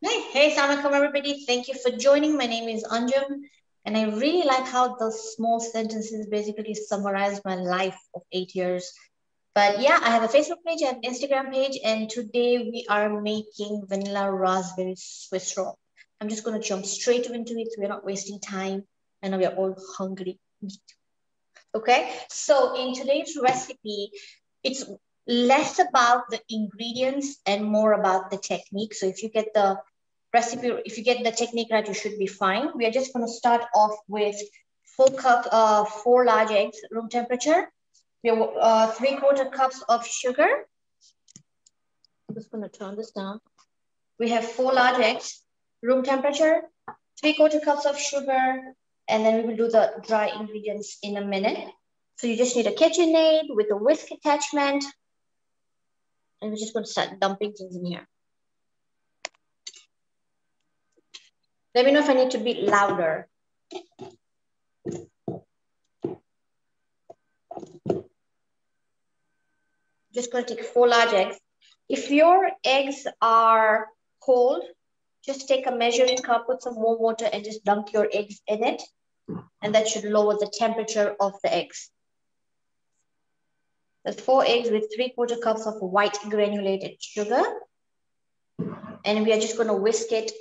Hey, hey, Assalamualaikum everybody. Thank you for joining. My name is Anjum, and I really like how those small sentences basically summarize my life of eight years. But yeah, I have a Facebook page, I have Instagram page, and today we are making vanilla raspberry Swiss roll. I'm just going to jump straight into it. We're not wasting time. and we're all hungry. Okay, so in today's recipe, it's less about the ingredients and more about the technique. So if you get the recipe, if you get the technique right, you should be fine. We are just going to start off with full cup uh, four large eggs, room temperature. Uh, three quarter cups of sugar. I'm just going to turn this down. We have four large eggs, room temperature, three quarter cups of sugar, and then we will do the dry ingredients in a minute. So you just need a KitchenAid with a whisk attachment, and we're just going to start dumping things in here. Let me know if I need to be louder. Just going to take four large eggs. If your eggs are cold, just take a measuring cup, put some warm water and just dunk your eggs in it. And that should lower the temperature of the eggs. That's four eggs with three quarter cups of white granulated sugar. And we are just going to whisk it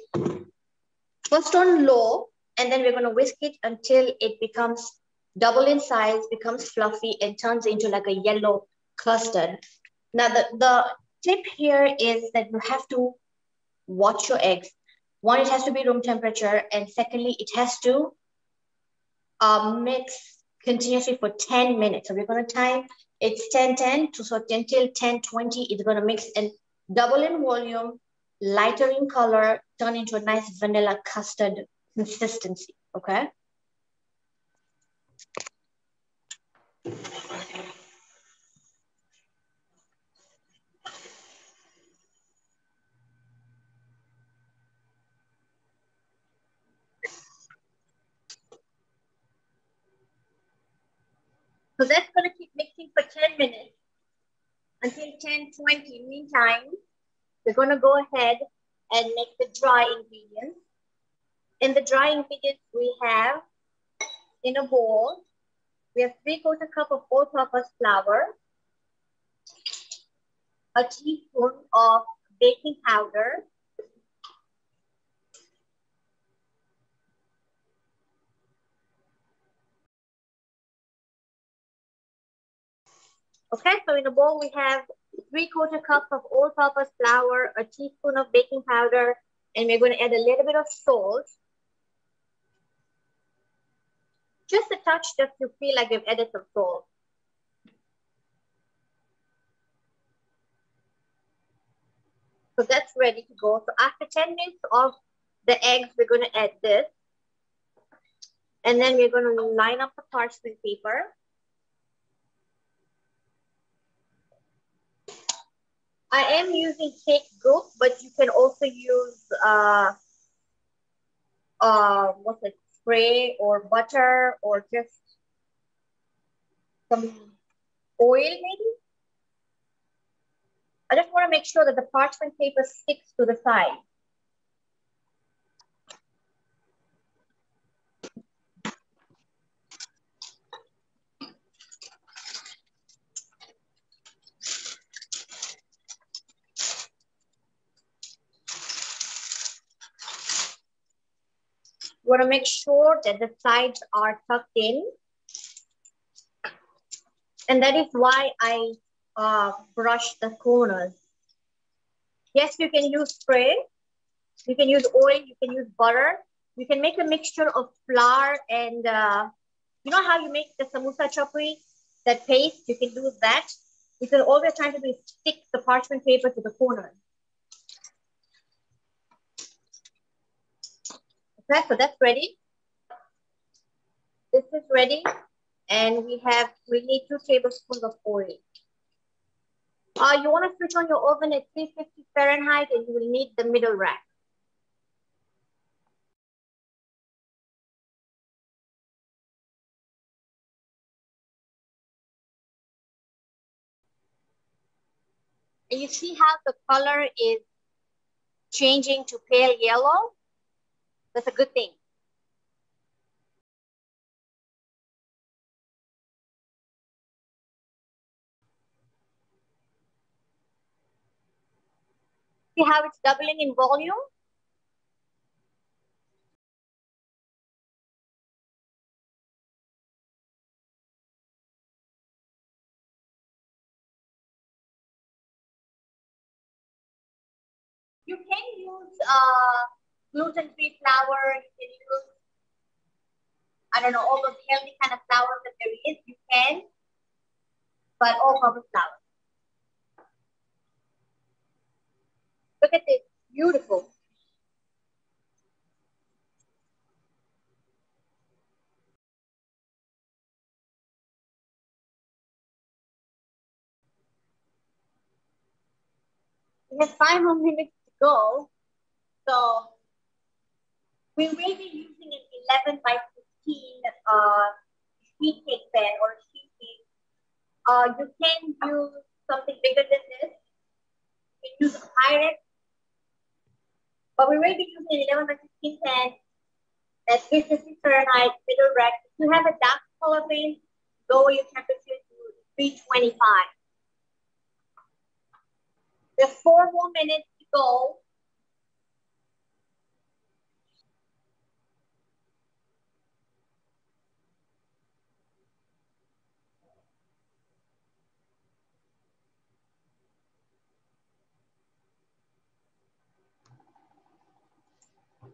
first on low, and then we're going to whisk it until it becomes double in size, becomes fluffy, and turns into like a yellow custard. Now, the, the tip here is that you have to watch your eggs. One, it has to be room temperature, and secondly, it has to uh, mix continuously for 10 minutes. So we're going to time it's 10, 10 to so until 10, 20, it's gonna mix and double in volume, lighter in color, turn into a nice vanilla custard consistency, okay? Twenty. Meantime, we're going to go ahead and make the dry ingredients. In the dry ingredients, we have in a bowl, we have three quarter cup of all-purpose flour, a teaspoon of baking powder, Okay, so in a bowl we have three quarter cups of all-purpose flour, a teaspoon of baking powder, and we're going to add a little bit of salt. Just a touch just to feel like you've added some salt. So that's ready to go. So after 10 minutes of the eggs, we're going to add this. And then we're going to line up the parchment paper. I am using cake goop, but you can also use uh, uh, what's it, spray or butter or just some oil maybe. I just want to make sure that the parchment paper sticks to the side. You want to make sure that the sides are tucked in. And that is why I uh, brush the corners. Yes, you can use spray. You can use oil. You can use butter. You can make a mixture of flour and uh, you know how you make the samosa chapri, that paste, you can do that. Because all we're trying to do is stick the parchment paper to the corners. So that's ready. This is ready. And we have, we need two tablespoons of oil. Uh, you want to switch on your oven at 350 Fahrenheit and you will need the middle rack. And you see how the color is changing to pale yellow, that's a good thing. See how it's doubling in volume? You can use uh, gluten-free flour. You can use, I don't know, all those healthy kind of flour that there is. You can, but all-purpose flour. Look at this, beautiful. We have five more minutes to go. So we will be using an 11 by 15 uh, sheet cake pan or sheet cake. Uh, you can use something bigger than this. You can use a Pyrex. But we will be using an 11 by 15 pan that's 50 Fahrenheit, middle rack. If you have a dark color paint, lower your temperature to 325. There's four more minutes to go.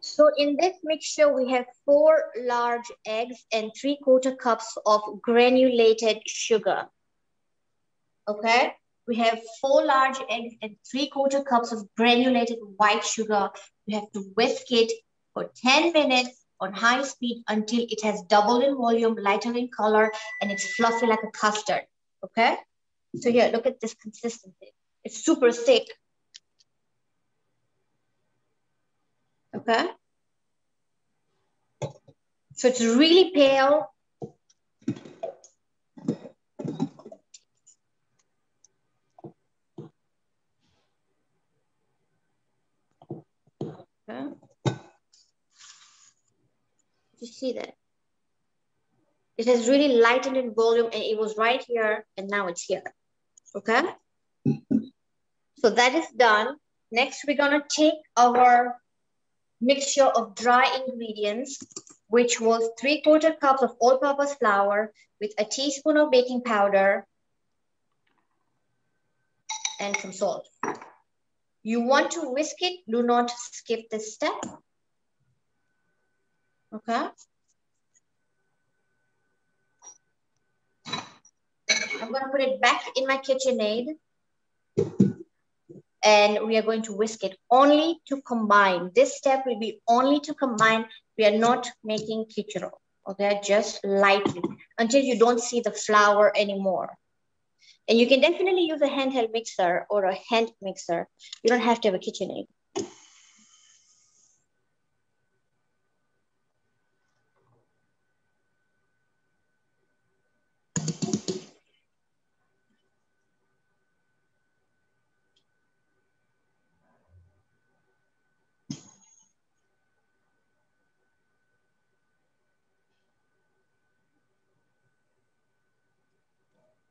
So in this mixture, we have four large eggs and three quarter cups of granulated sugar. Okay, we have four large eggs and three quarter cups of granulated white sugar. We have to whisk it for 10 minutes on high speed until it has doubled in volume, lighter in color, and it's fluffy like a custard, okay? So here, look at this consistency. It's super thick. Okay. So it's really pale. Okay. You see that? It has really lightened in volume and it was right here and now it's here. Okay. So that is done. Next, we're gonna take our mixture of dry ingredients, which was three quarter cups of all-purpose flour with a teaspoon of baking powder and some salt. You want to whisk it, do not skip this step. Okay. I'm gonna put it back in my KitchenAid and we are going to whisk it only to combine. This step will be only to combine. We are not making khichdi, okay? Just lightly until you don't see the flour anymore. And you can definitely use a handheld mixer or a hand mixer. You don't have to have a kitchen KitchenAid.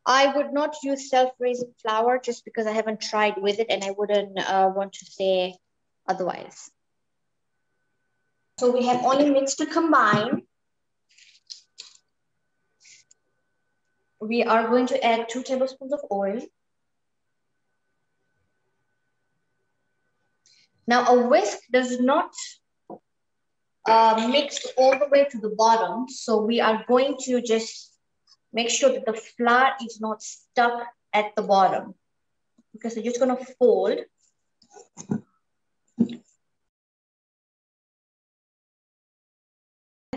I would not use self-raising flour just because I haven't tried with it and I wouldn't uh, want to say otherwise. So we have only mixed to combine. We are going to add two tablespoons of oil. Now a whisk does not uh, mix all the way to the bottom. So we are going to just make sure that the flour is not stuck at the bottom because they're just going to fold.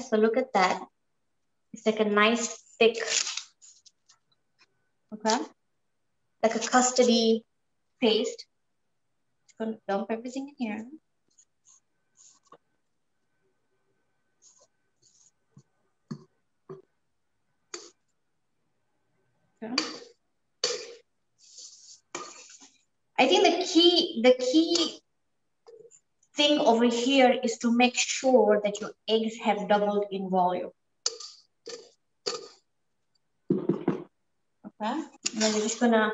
So look at that. It's like a nice thick, okay? Like a custardy paste. Just to dump everything in here. I think the key, the key thing over here is to make sure that your eggs have doubled in volume. Okay, and then you're just gonna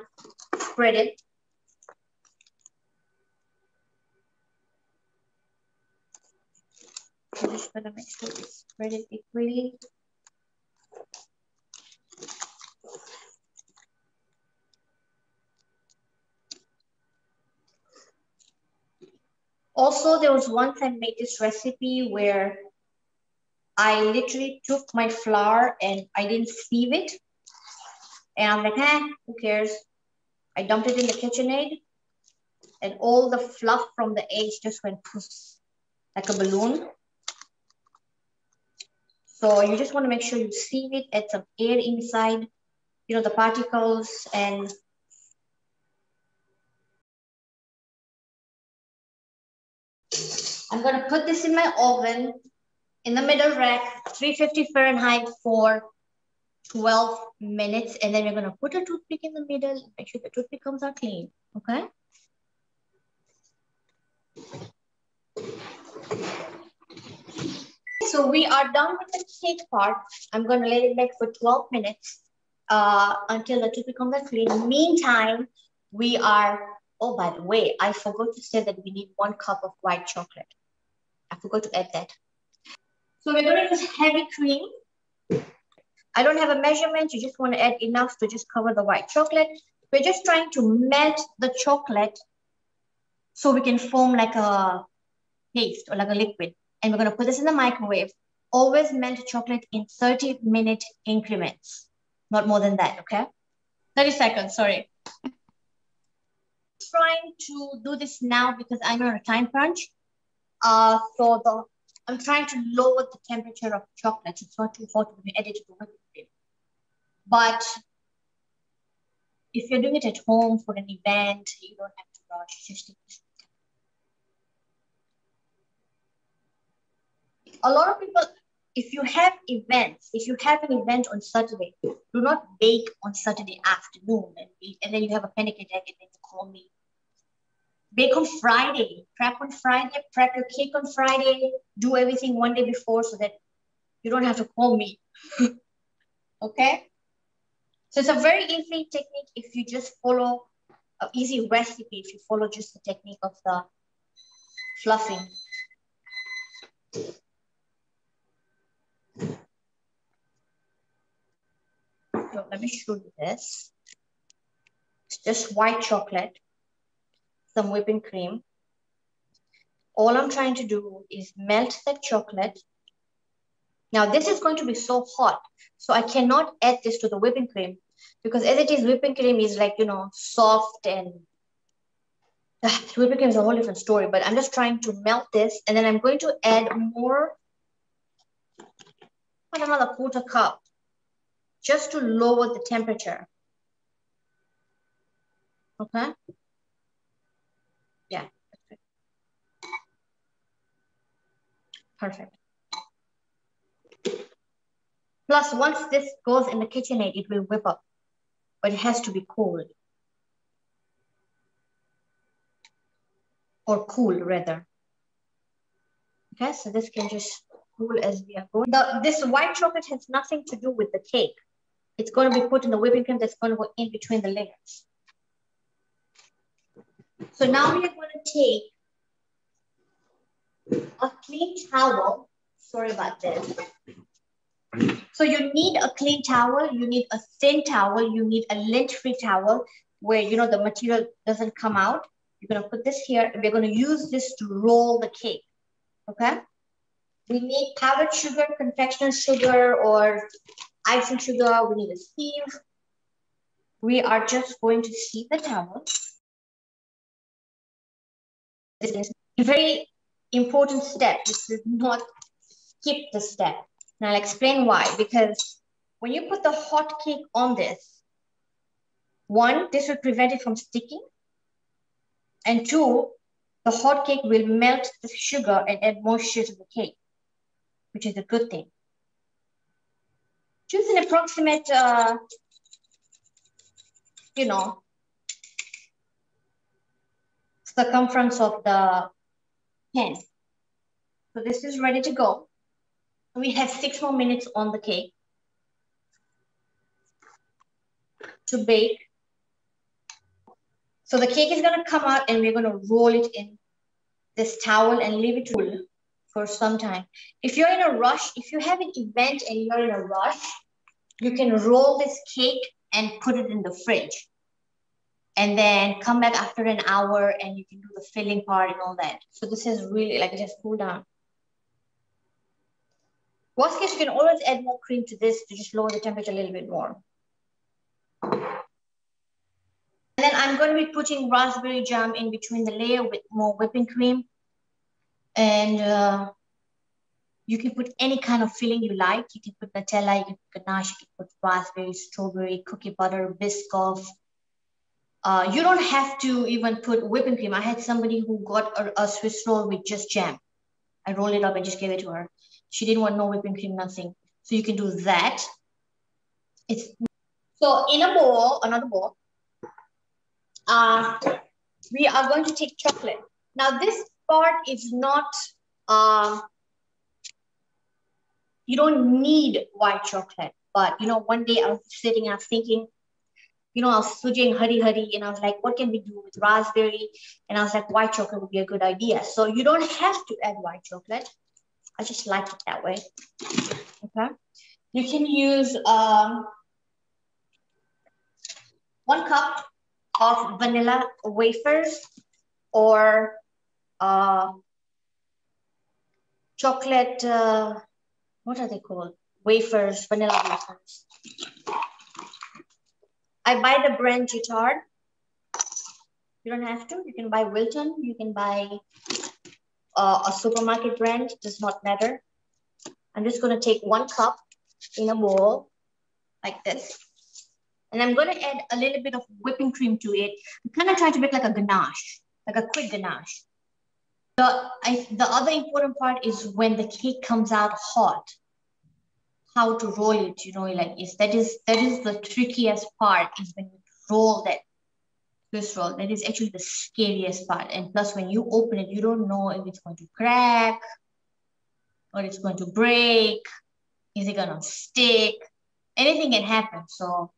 spread it. I'm just gonna make sure you spread it equally. Also, there was once I made this recipe where I literally took my flour and I didn't sieve it. And I'm like, eh, who cares? I dumped it in the KitchenAid and all the fluff from the eggs just went poof, like a balloon. So you just want to make sure you sieve it, add some air inside, you know, the particles and I'm gonna put this in my oven in the middle rack, 350 Fahrenheit for 12 minutes. And then we're gonna put a toothpick in the middle, make sure the toothpick comes out clean, okay? So we are done with the cake part. I'm gonna let it bake for 12 minutes uh, until the toothpick comes out clean. Meantime, we are, oh, by the way, I forgot to say that we need one cup of white chocolate. I forgot to add that. So we're gonna use heavy cream. I don't have a measurement. You just wanna add enough to just cover the white chocolate. We're just trying to melt the chocolate so we can form like a paste or like a liquid. And we're gonna put this in the microwave. Always melt chocolate in 30 minute increments, not more than that, okay? 30 seconds, sorry. Trying to do this now because I'm on a time crunch. Uh, so the I'm trying to lower the temperature of chocolate. It's not too hot when you add it to the whipping cream. But if you're doing it at home for an event, you don't have to rush. Just a lot of people, if you have events, if you have an event on Saturday, do not bake on Saturday afternoon and, and then you have a panic attack and then you call me bake on Friday, prep on Friday, prep your cake on Friday, do everything one day before so that you don't have to call me. okay? So it's a very easy technique if you just follow an easy recipe, if you follow just the technique of the fluffing. So let me show you this. It's just white chocolate some whipping cream. All I'm trying to do is melt the chocolate. Now this is going to be so hot, so I cannot add this to the whipping cream because as it is, whipping cream is like, you know, soft and uh, whipping cream is a whole different story, but I'm just trying to melt this and then I'm going to add more, another quarter cup just to lower the temperature. Okay. Yeah. Perfect. Plus, once this goes in the KitchenAid, it will whip up, but it has to be cold. Or cool, rather. Okay, so this can just cool as we are going. The, this white chocolate has nothing to do with the cake. It's going to be put in the whipping cream that's going to go in between the layers. So now we are going to take a clean towel. Sorry about this. So you need a clean towel, you need a thin towel, you need a lint-free towel where you know the material doesn't come out. You're gonna put this here and we're gonna use this to roll the cake, okay? We need powdered sugar, confectioner sugar, or icing sugar. We need a sieve. We are just going to sieve the towel this is very important step. You should not skip the step. And I'll explain why. Because when you put the hot cake on this, one, this will prevent it from sticking. And two, the hot cake will melt the sugar and add moisture to the cake, which is a good thing. Choose an approximate, uh, you know, circumference of the 10. So this is ready to go. We have six more minutes on the cake to bake. So the cake is gonna come out and we're gonna roll it in this towel and leave it cool for some time. If you're in a rush, if you have an event and you're in a rush, you can roll this cake and put it in the fridge. And then come back after an hour and you can do the filling part and all that. So this is really like just cool down. Worst case, you can always add more cream to this to just lower the temperature a little bit more. And then I'm going to be putting raspberry jam in between the layer with more whipping cream. And uh, you can put any kind of filling you like. You can put Nutella, you can put ganache, you can put raspberry, strawberry, cookie butter, Biscoff. Uh, you don't have to even put whipping cream. I had somebody who got a, a Swiss roll with just jam. I rolled it up and just gave it to her. She didn't want no whipping cream, nothing. So you can do that. It's so in a bowl, another bowl, uh, we are going to take chocolate. Now this part is not, uh, you don't need white chocolate, but you know, one day I was sitting, was thinking, you know, I was sujing hari hari and I was like, what can we do with raspberry? And I was like, white chocolate would be a good idea. So you don't have to add white chocolate. I just like it that way. Okay. You can use um, one cup of vanilla wafers or uh, chocolate, uh, what are they called? Wafers, vanilla wafers. I buy the brand Guittard. You don't have to. You can buy Wilton. You can buy uh, a supermarket brand. Does not matter. I'm just going to take one cup in a bowl like this. And I'm going to add a little bit of whipping cream to it. I'm kind of trying to make like a ganache, like a quick ganache. The, I, the other important part is when the cake comes out hot, how to roll it, you know, like is that is that is the trickiest part is when you roll that Swiss roll. That is actually the scariest part. And plus when you open it, you don't know if it's going to crack or it's going to break. Is it gonna stick? Anything can happen. So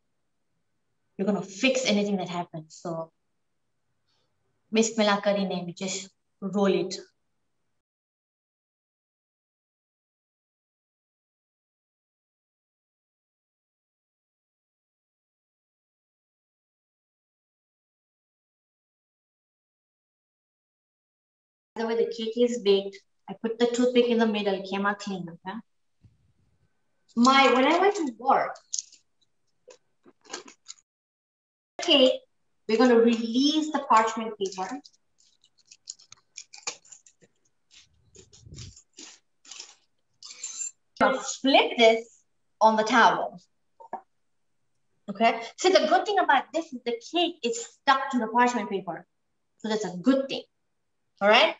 you're gonna fix anything that happens. So Miss Bismillah name, just roll it. The way the cake is baked, I put the toothpick in the middle, came out clean, okay? My, when I went to work, cake, we're gonna release the parchment paper. Flip this on the towel. Okay, so the good thing about this is the cake is stuck to the parchment paper. So that's a good thing. All right.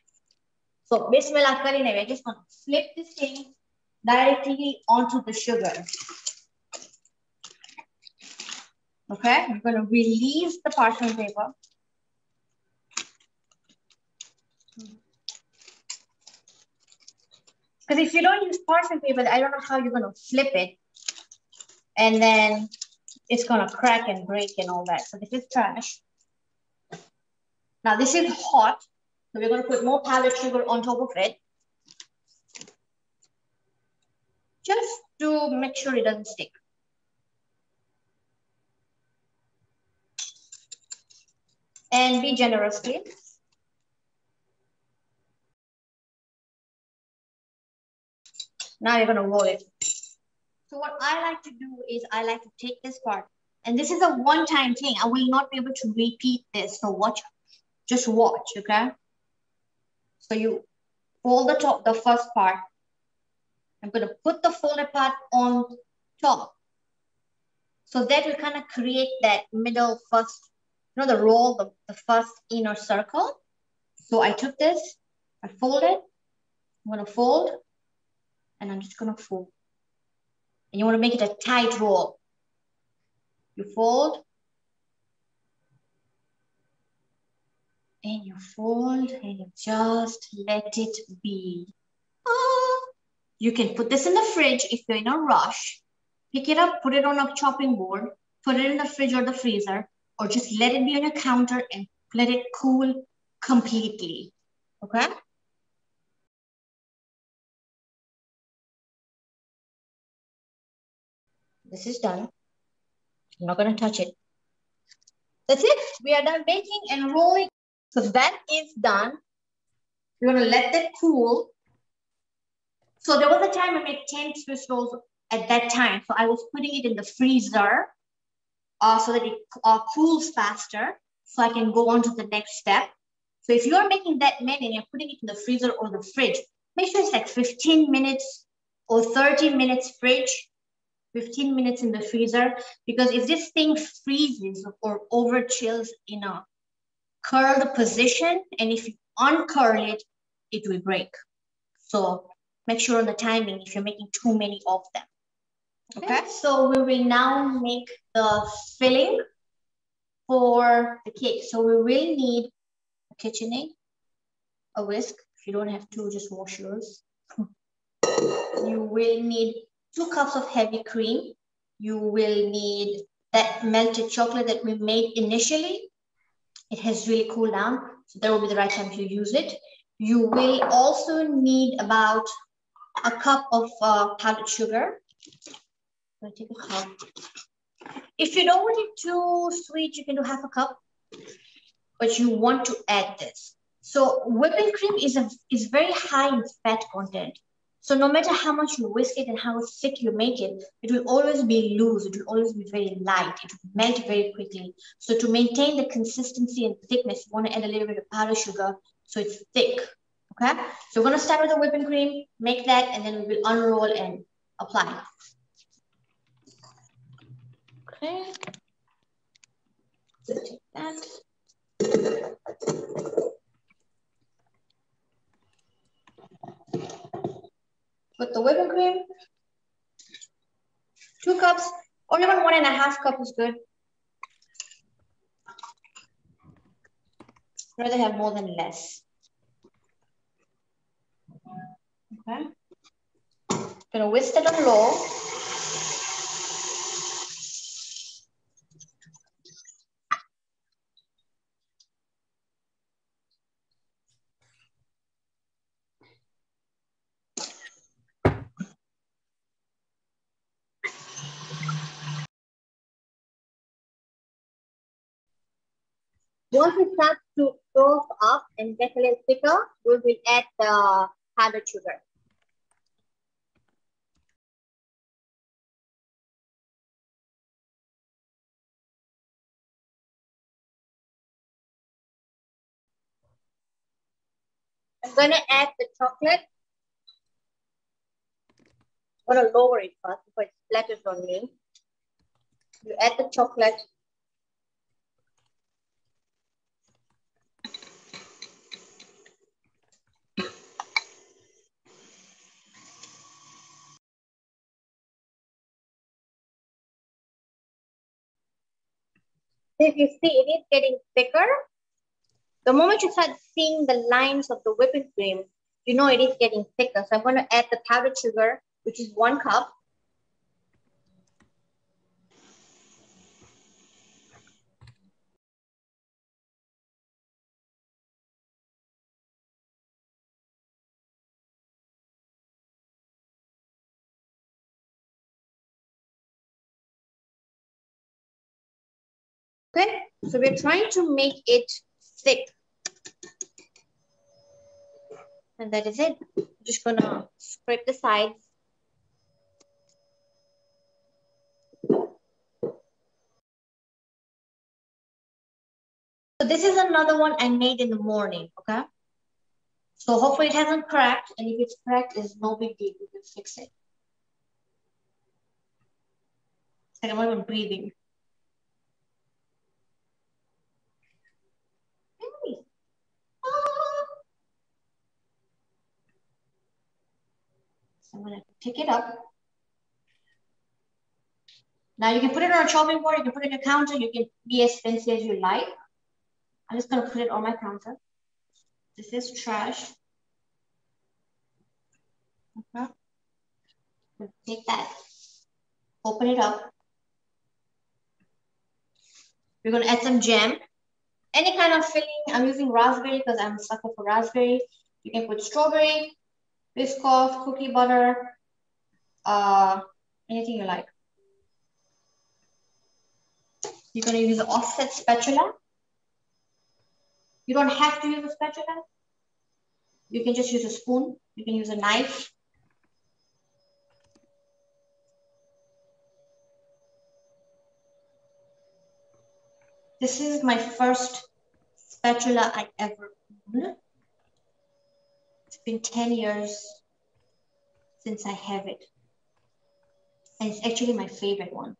So Bismillah Karine, we're just gonna flip this thing directly onto the sugar. Okay, we're gonna release the parchment paper. Because if you don't use parchment paper, I don't know how you're gonna flip it. And then it's gonna crack and break and all that. So this is trash. Now this is hot. So we're going to put more powdered sugar on top of it. Just to make sure it doesn't stick. And be generous, please. Now you're going to roll it. So what I like to do is I like to take this part, and this is a one-time thing. I will not be able to repeat this. So watch, just watch, okay? So you fold the top, the first part. I'm going to put the folded part on top. So that will kind of create that middle first, you know, the roll, the, the first inner circle. So I took this, I fold it. I'm going to fold, and I'm just going to fold. And you want to make it a tight roll. You fold, and you fold and you just let it be. Ah. You can put this in the fridge if you're in a rush. Pick it up, put it on a chopping board, put it in the fridge or the freezer, or just let it be on your counter and let it cool completely. Okay? This is done. I'm not going to touch it. That's it. We are done baking and rolling. So that is done. Going to let that cool. So there was a time I made 10 Swiss rolls at that time. So I was putting it in the freezer uh, so that it uh, cools faster so I can go on to the next step. So if you're making that many and you're putting it in the freezer or the fridge, make sure it's like 15 minutes or 30 minutes fridge 15 minutes in the freezer because if this thing freezes or over chills in curled position and if you uncurl it, it will break. So make sure on the timing if you're making too many of them. Okay, okay. so we will now make the filling for the cake. So we will need a KitchenAid, a whisk. If you don't have two, just wash yours. you will need two cups of heavy cream. You will need that melted chocolate that we made initially. It has really cooled down, so that will be the right time to use it. You will also need about a cup of uh, powdered sugar. i take a cup. If you don't want it too sweet, you can do half a cup, but you want to add this. So whipping cream is, a, is very high in fat content. So no matter how much you whisk it and how thick you make it, it will always be loose. It will always be very light. It will melt very quickly. So to maintain the consistency and thickness, you want to add a little bit of powdered sugar so it's thick. Okay, so we're gonna start with the whipping cream, make that, and then we will unroll and apply. Okay, so take that. Put the whipping cream, two cups, or even one and a half cup is good. rather have more than less. Okay. Gonna whisk it on low. Once it starts to froth up and get a little thicker, we will add the powdered sugar. I'm going to add the chocolate. I'm going to lower it first before it splatters on me. You add the chocolate if you see it is getting thicker, the moment you start seeing the lines of the whipping cream, you know it is getting thicker. So I'm going to add the powdered sugar, which is one cup. Okay, so we're trying to make it thick. And that is it. I'm just gonna scrape the sides. So this is another one I made in the morning, okay? So hopefully it hasn't cracked, and if it's cracked, it's no big deal, we can fix it. Like I'm breathing. I'm gonna pick it up. Now you can put it on a chopping board, you can put it on a counter, you can be as fancy as you like. I'm just gonna put it on my counter. This is trash. Okay. Take that, open it up. We're gonna add some jam. Any kind of filling, I'm using raspberry because I'm a sucker for raspberry. You can put strawberry, Biscoff, cookie butter, uh, anything you like. You're gonna use an offset spatula. You don't have to use a spatula. You can just use a spoon. You can use a knife. This is my first spatula I ever owned. Been 10 years since I have it. And it's actually my favorite one.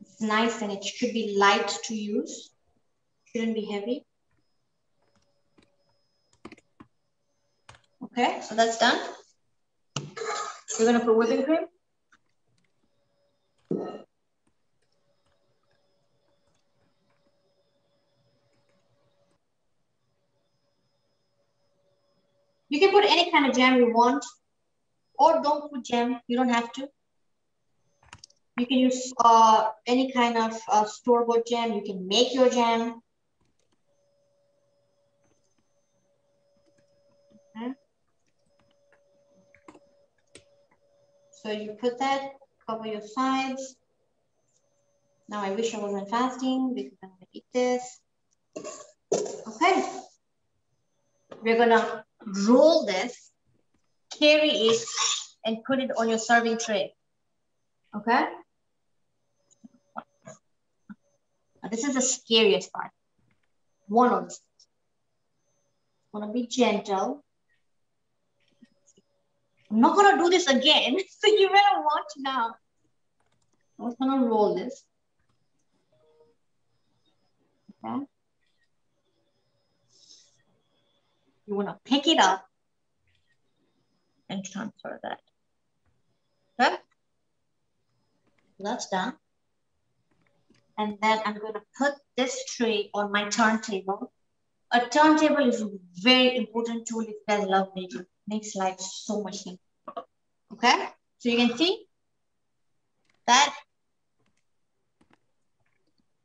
It's nice and it should be light to use. Shouldn't be heavy. Okay, so that's done. We're gonna put whipping cream. You can put any kind of jam you want or don't put jam, you don't have to. You can use uh, any kind of uh, store-bought jam. You can make your jam. Okay. So you put that, cover your sides. Now I wish I wasn't fasting because I'm gonna eat this. Okay. We're gonna roll this, carry it, and put it on your serving tray. Okay? This is the scariest part. One of them. Want to be gentle. I'm not gonna do this again, so you better watch now. I'm just gonna roll this. Okay. You want to pick it up and transfer that. Okay? That's done. And then I'm going to put this tray on my turntable. A turntable is a very important tool if guys love making. Makes life so much simpler. Okay? So you can see that.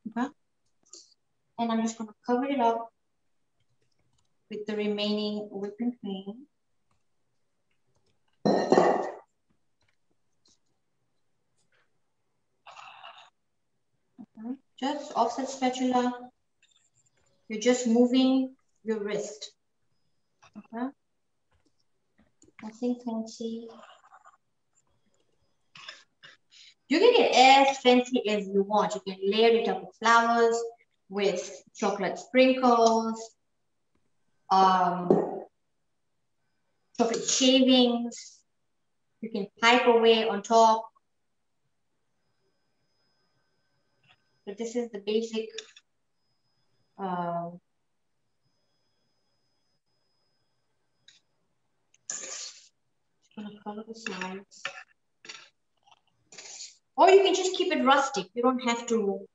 Okay? And I'm just going to cover it up with the remaining whipping cream. Uh-huh. Just offset spatula. You're just moving your wrist. Okay. Nothing fancy. You can get as fancy as you want. You can layer it up with flowers, with chocolate sprinkles, um, chocolate shavings. You can pipe away on top. But this is the basic um, cover the sides. Or you can just keep it rustic. You don't have to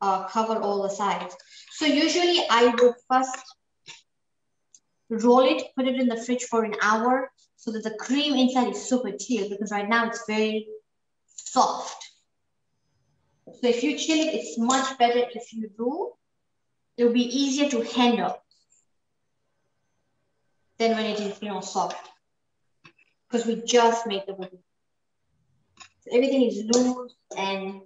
uh, cover all the sides. So usually I would first roll it, put it in the fridge for an hour so that the cream inside is super chilled because right now it's very soft. So if you chill it, it's much better if you do. It'll be easier to handle than when it is, you know, soft. Because we just made the pudding. So everything is loose and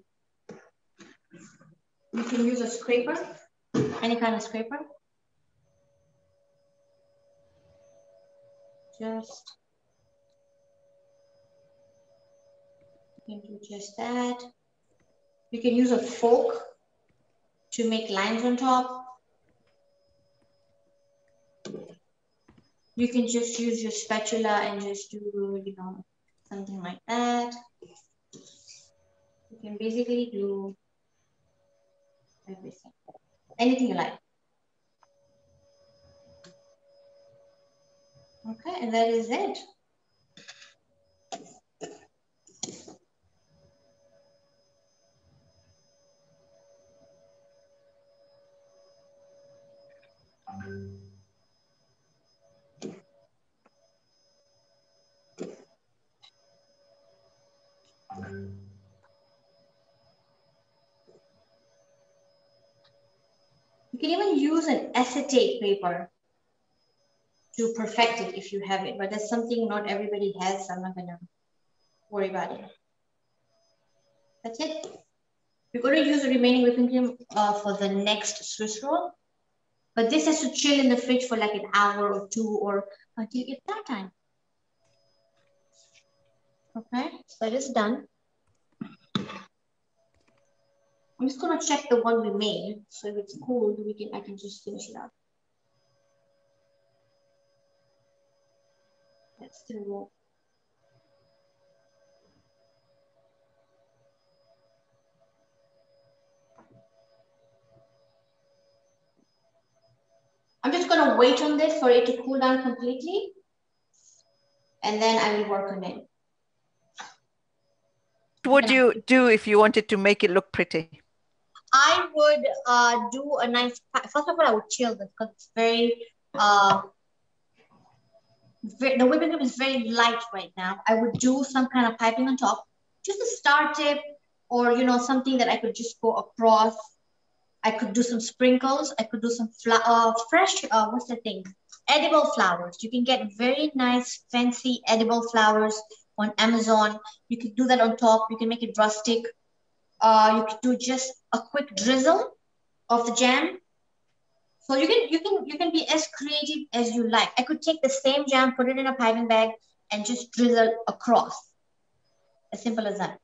you can use a scraper, any kind of scraper. Just you can do just that. You can use a fork to make lines on top. You can just use your spatula and just do, you know, something like that. You can basically do everything, anything you like. Okay, and that is it. You can even use an acetate paper to perfect it if you have it, but that's something not everybody has, so I'm not gonna worry about it. That's it. Going to use the remaining whipping cream uh, for the next Swiss roll. But this has to chill in the fridge for like an hour or two or until that time. Okay, so it is done. I'm just gonna check the one we made. So if it's cold, we can I can just finish it up. That's still warm. I'm just gonna wait on this for it to cool down completely. And then I will work on it. What would you do if you wanted to make it look pretty? I would uh, do a nice, first of all, I would chill this because it's very, uh, very, the whipping cream is very light right now. I would do some kind of piping on top, just a star tip or, you know, something that I could just go across I could do some sprinkles. I could do some uh, fresh, uh, what's the thing? Edible flowers. You can get very nice, fancy edible flowers on Amazon. You can do that on top. You can make it rustic. Uh, you could do just a quick drizzle of the jam. So you can you can you can be as creative as you like. I could take the same jam, put it in a piping bag, and just drizzle across. As simple as that.